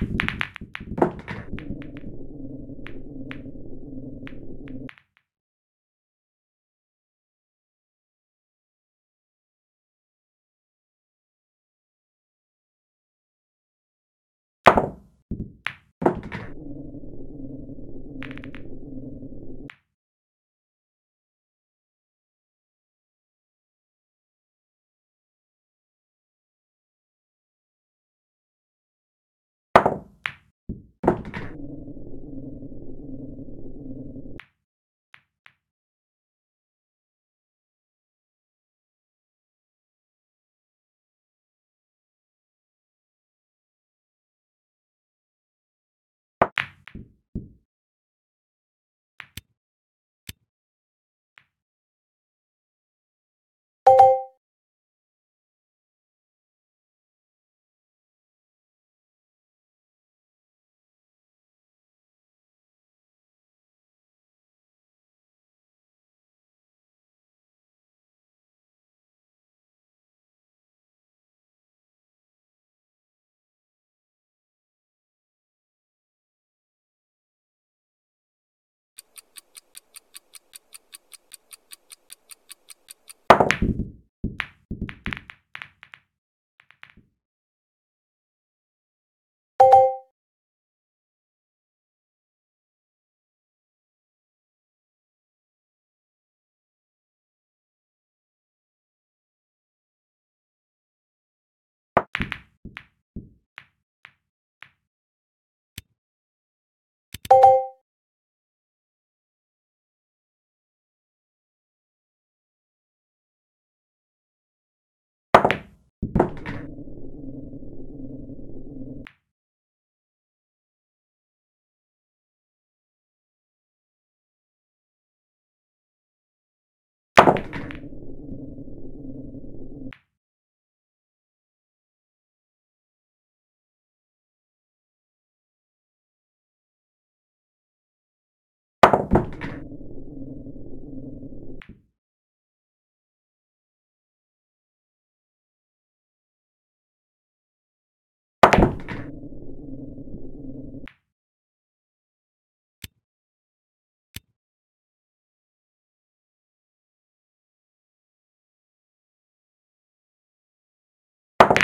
you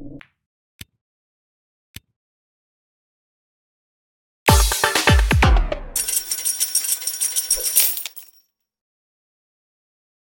you